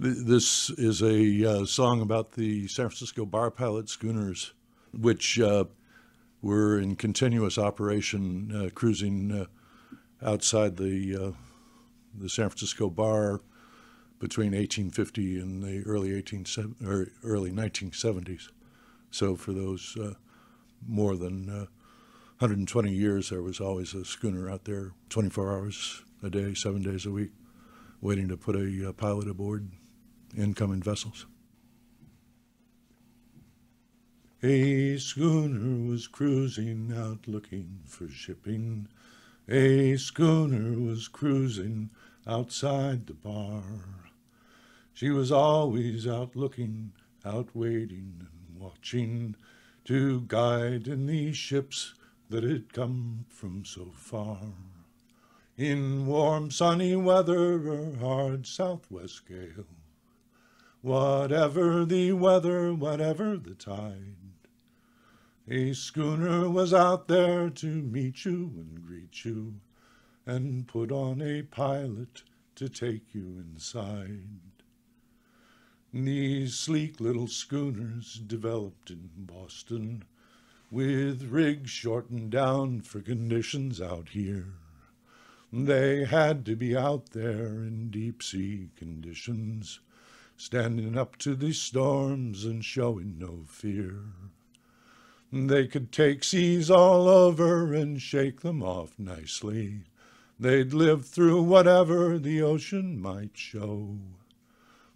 Th- This is a uh, song about the San Francisco bar pilot schooners, which uh, were in continuous operation, uh, cruising uh, outside the uh, the San Francisco bar between 1850 and the early 18 or early 1970s. So for those uh, more than uh, 120 years, there was always a schooner out there, 24 hours a day, seven days a week, waiting to put a pilot aboard incoming vessels. A schooner was cruising out looking for shipping. A schooner was cruising outside the bar. She was always out looking, out waiting and watching to guide in these ships that had come from so far. In warm sunny weather or hard southwest gale, whatever the weather, whatever the tide, a schooner was out there to meet you and greet you and put on a pilot to take you inside. These sleek little schooners developed in Boston with rigs shortened down for conditions out here. They had to be out there in deep sea conditions, standing up to the storms and showing no fear. They could take seas all over and shake them off nicely. They'd live through whatever the ocean might show.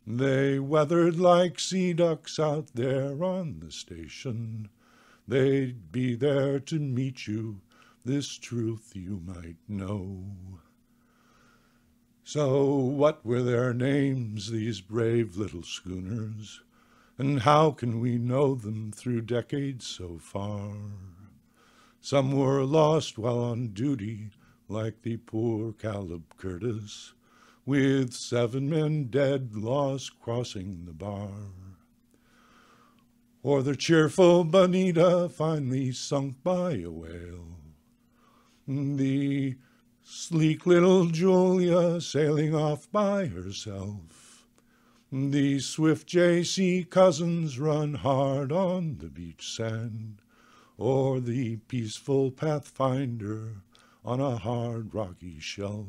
They weathered like sea ducks out there on the station. They'd be there to meet you, this truth you might know. So, what were their names, these brave little schooners? And how can we know them through decades so far? Some were lost while on duty, like the poor Caleb Curtis, with seven men dead lost crossing the bar. Or the cheerful Bonita finally sunk by a whale. The sleek little Julia sailing off by herself. The swift J.C. Cousins run hard on the beach sand, or the peaceful Pathfinder on a hard rocky shelf.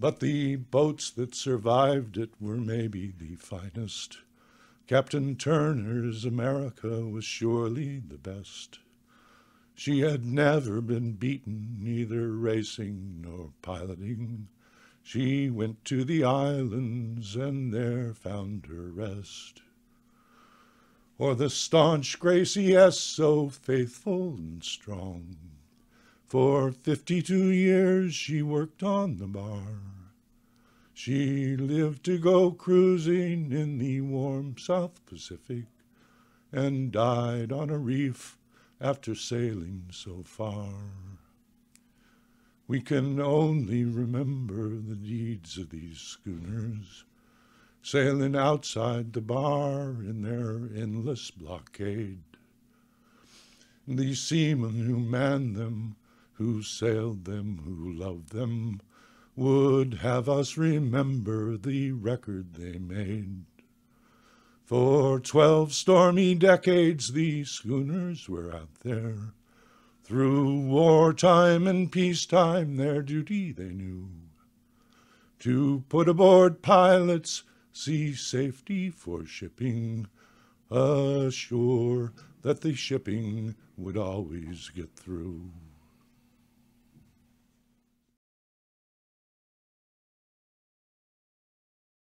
But the boats that survived it were maybe the finest. Captain Turner's America was surely the best. She had never been beaten, neither racing nor piloting. She went to the islands and there found her rest. Or the staunch Gracie S., so faithful and strong. For fifty-two years she worked on the bar. She lived to go cruising in the warm South Pacific and died on a reef after sailing so far. We can only remember the deeds of these schooners, sailing outside the bar in their endless blockade. These seamen who manned them, who sailed them, who loved them, would have us remember the record they made. For twelve stormy decades these schooners were out there. Through wartime and peacetime their duty they knew. To put aboard pilots, see safety for shipping, assure that the shipping would always get through.